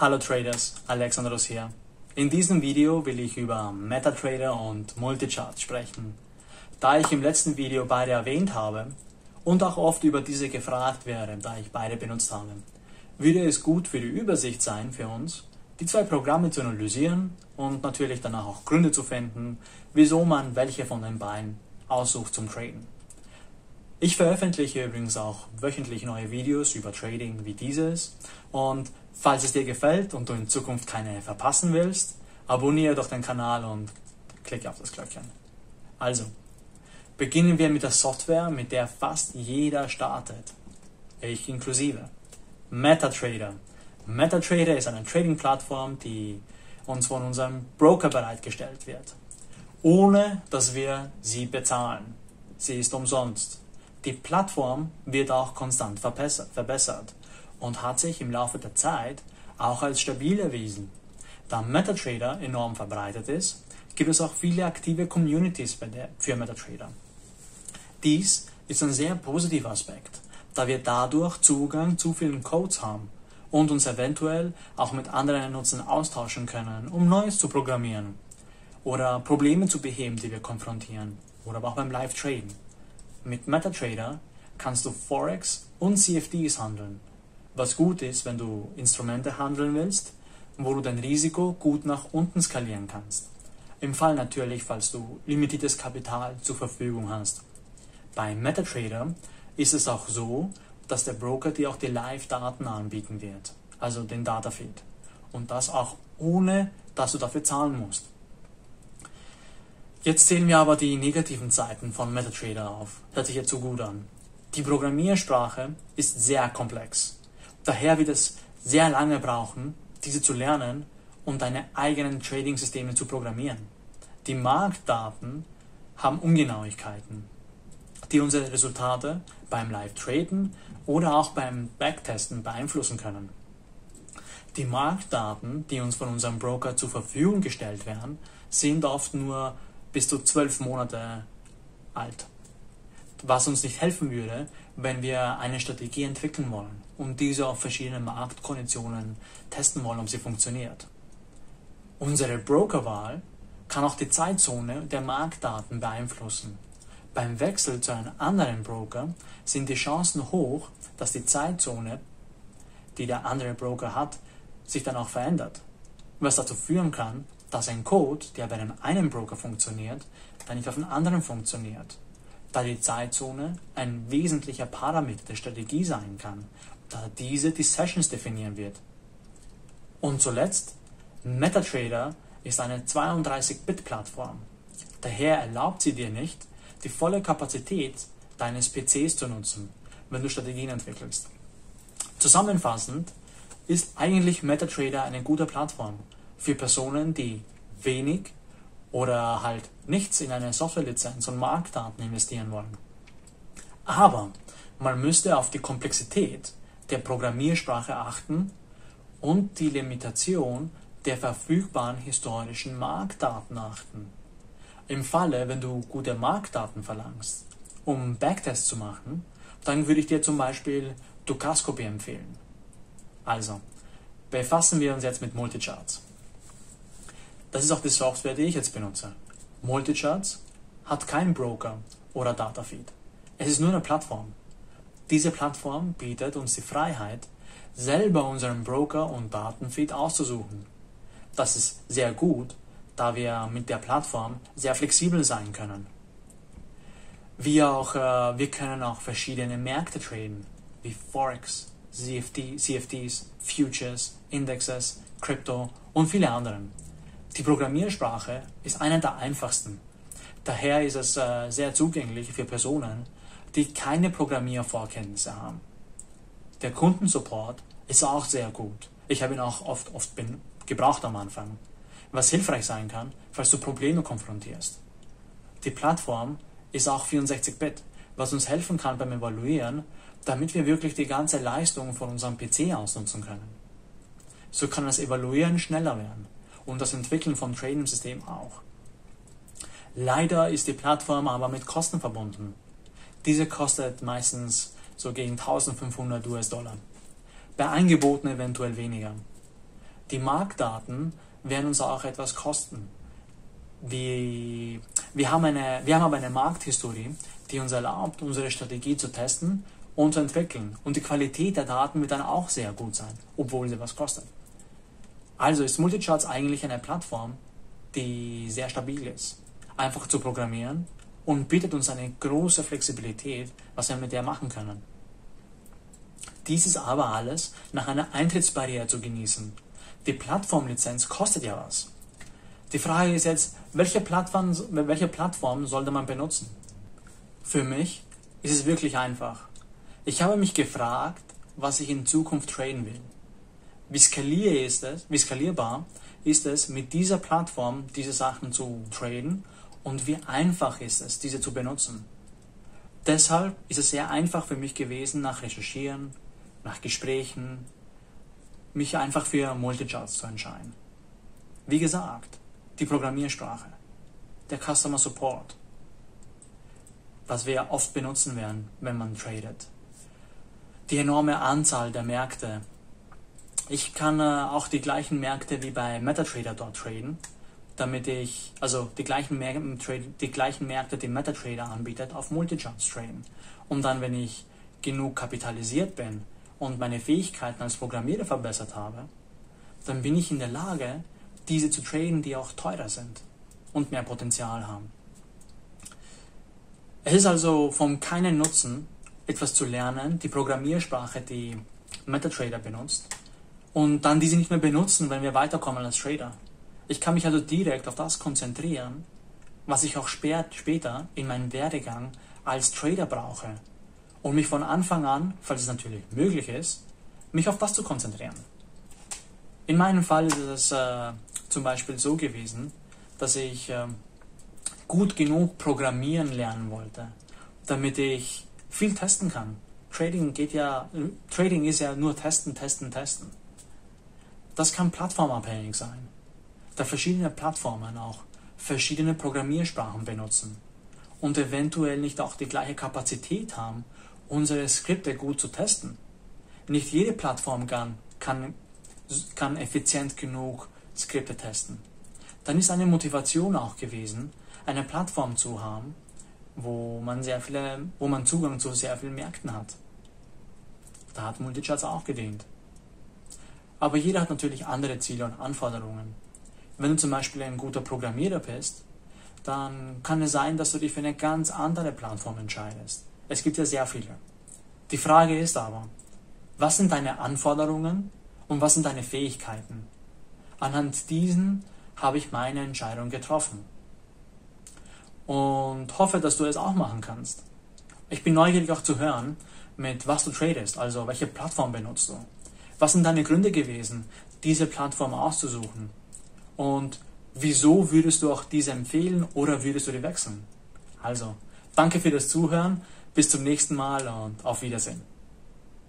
Hallo Traders, Alexandros hier. In diesem Video will ich über MetaTrader und Multichart sprechen. Da ich im letzten Video beide erwähnt habe und auch oft über diese gefragt werde, da ich beide benutzt habe, würde es gut für die Übersicht sein für uns, die zwei Programme zu analysieren und natürlich danach auch Gründe zu finden, wieso man welche von den beiden aussucht zum Traden. Ich veröffentliche übrigens auch wöchentlich neue Videos über Trading wie dieses und falls es dir gefällt und du in Zukunft keine verpassen willst, abonniere doch den Kanal und klicke auf das Glöckchen. Also, beginnen wir mit der Software, mit der fast jeder startet. Ich inklusive. MetaTrader. MetaTrader ist eine Trading-Plattform, die uns von unserem Broker bereitgestellt wird, ohne dass wir sie bezahlen. Sie ist umsonst. Die Plattform wird auch konstant verbessert und hat sich im Laufe der Zeit auch als stabil erwiesen. Da MetaTrader enorm verbreitet ist, gibt es auch viele aktive Communities für MetaTrader. Dies ist ein sehr positiver Aspekt, da wir dadurch Zugang zu vielen Codes haben und uns eventuell auch mit anderen Nutzern austauschen können, um Neues zu programmieren oder Probleme zu beheben, die wir konfrontieren oder auch beim Live-Traden. Mit MetaTrader kannst du Forex und CFDs handeln, was gut ist, wenn du Instrumente handeln willst, wo du dein Risiko gut nach unten skalieren kannst. Im Fall natürlich, falls du limitiertes Kapital zur Verfügung hast. Bei MetaTrader ist es auch so, dass der Broker dir auch die Live-Daten anbieten wird, also den Datafeed. Und das auch ohne, dass du dafür zahlen musst. Jetzt zählen wir aber die negativen Seiten von MetaTrader auf. Hört sich jetzt so gut an. Die Programmiersprache ist sehr komplex. Daher wird es sehr lange brauchen, diese zu lernen und deine eigenen Trading-Systeme zu programmieren. Die Marktdaten haben Ungenauigkeiten, die unsere Resultate beim Live-Traden oder auch beim Backtesten beeinflussen können. Die Marktdaten, die uns von unserem Broker zur Verfügung gestellt werden, sind oft nur bis zu zwölf Monate alt. Was uns nicht helfen würde, wenn wir eine Strategie entwickeln wollen und diese auf verschiedenen Marktkonditionen testen wollen, ob sie funktioniert. Unsere Brokerwahl kann auch die Zeitzone der Marktdaten beeinflussen. Beim Wechsel zu einem anderen Broker sind die Chancen hoch, dass die Zeitzone, die der andere Broker hat, sich dann auch verändert, was dazu führen kann, dass ein Code, der bei einem einen Broker funktioniert, dann nicht auf einem anderen funktioniert, da die Zeitzone ein wesentlicher Parameter der Strategie sein kann, da diese die Sessions definieren wird. Und zuletzt, MetaTrader ist eine 32-Bit-Plattform. Daher erlaubt sie dir nicht, die volle Kapazität deines PCs zu nutzen, wenn du Strategien entwickelst. Zusammenfassend ist eigentlich MetaTrader eine gute Plattform, für Personen, die wenig oder halt nichts in eine Softwarelizenz und Marktdaten investieren wollen. Aber man müsste auf die Komplexität der Programmiersprache achten und die Limitation der verfügbaren historischen Marktdaten achten. Im Falle, wenn du gute Marktdaten verlangst, um Backtests zu machen, dann würde ich dir zum Beispiel Dukascopy empfehlen. Also, befassen wir uns jetzt mit Multicharts. Das ist auch die Software, die ich jetzt benutze. Multicharts hat keinen Broker oder Datafeed. Es ist nur eine Plattform. Diese Plattform bietet uns die Freiheit, selber unseren Broker und Datenfeed auszusuchen. Das ist sehr gut, da wir mit der Plattform sehr flexibel sein können. Wir, auch, äh, wir können auch verschiedene Märkte traden, wie Forex, CFD, CFDs, Futures, Indexes, Crypto und viele andere. Die Programmiersprache ist eine der einfachsten. Daher ist es äh, sehr zugänglich für Personen, die keine Programmiervorkenntnisse haben. Der Kundensupport ist auch sehr gut. Ich habe ihn auch oft, oft gebraucht am Anfang, was hilfreich sein kann, falls du Probleme konfrontierst. Die Plattform ist auch 64-Bit, was uns helfen kann beim Evaluieren, damit wir wirklich die ganze Leistung von unserem PC ausnutzen können. So kann das Evaluieren schneller werden und das Entwickeln vom Trading-System auch. Leider ist die Plattform aber mit Kosten verbunden. Diese kostet meistens so gegen 1500 US-Dollar. Bei Angeboten eventuell weniger. Die Marktdaten werden uns auch etwas kosten. Wir, wir, haben eine, wir haben aber eine Markthistorie, die uns erlaubt, unsere Strategie zu testen und zu entwickeln. Und die Qualität der Daten wird dann auch sehr gut sein, obwohl sie was kostet. Also ist Multicharts eigentlich eine Plattform, die sehr stabil ist, einfach zu programmieren und bietet uns eine große Flexibilität, was wir mit der machen können. Dieses aber alles nach einer Eintrittsbarriere zu genießen. Die Plattformlizenz kostet ja was. Die Frage ist jetzt, welche Plattform, welche Plattform sollte man benutzen? Für mich ist es wirklich einfach. Ich habe mich gefragt, was ich in Zukunft traden will. Wie, skalier ist es, wie skalierbar ist es, mit dieser Plattform diese Sachen zu traden und wie einfach ist es, diese zu benutzen. Deshalb ist es sehr einfach für mich gewesen, nach Recherchieren, nach Gesprächen, mich einfach für Multicharts zu entscheiden. Wie gesagt, die Programmiersprache, der Customer Support, was wir oft benutzen werden, wenn man tradet. Die enorme Anzahl der Märkte. Ich kann äh, auch die gleichen Märkte wie bei MetaTrader dort traden, damit ich, also die gleichen, Märkte, die gleichen Märkte, die MetaTrader anbietet, auf Multicharts traden. Und dann, wenn ich genug kapitalisiert bin und meine Fähigkeiten als Programmierer verbessert habe, dann bin ich in der Lage, diese zu traden, die auch teurer sind und mehr Potenzial haben. Es ist also von keinem Nutzen, etwas zu lernen, die Programmiersprache, die MetaTrader benutzt, und dann diese nicht mehr benutzen, wenn wir weiterkommen als Trader. Ich kann mich also direkt auf das konzentrieren, was ich auch später in meinem Werdegang als Trader brauche. Und mich von Anfang an, falls es natürlich möglich ist, mich auf das zu konzentrieren. In meinem Fall ist es äh, zum Beispiel so gewesen, dass ich äh, gut genug programmieren lernen wollte, damit ich viel testen kann. Trading geht ja, Trading ist ja nur testen, testen, testen. Das kann plattformabhängig sein, da verschiedene Plattformen auch verschiedene Programmiersprachen benutzen und eventuell nicht auch die gleiche Kapazität haben, unsere Skripte gut zu testen. Nicht jede Plattform kann, kann, kann effizient genug Skripte testen. Dann ist eine Motivation auch gewesen, eine Plattform zu haben, wo man sehr viele, wo man Zugang zu sehr vielen Märkten hat. Da hat Multicharts auch gedient. Aber jeder hat natürlich andere Ziele und Anforderungen. Wenn du zum Beispiel ein guter Programmierer bist, dann kann es sein, dass du dich für eine ganz andere Plattform entscheidest. Es gibt ja sehr viele. Die Frage ist aber, was sind deine Anforderungen und was sind deine Fähigkeiten? Anhand diesen habe ich meine Entscheidung getroffen. Und hoffe, dass du es auch machen kannst. Ich bin neugierig auch zu hören, mit was du tradest, also welche Plattform benutzt du. Was sind deine Gründe gewesen, diese Plattform auszusuchen? Und wieso würdest du auch diese empfehlen oder würdest du die wechseln? Also, danke für das Zuhören, bis zum nächsten Mal und auf Wiedersehen.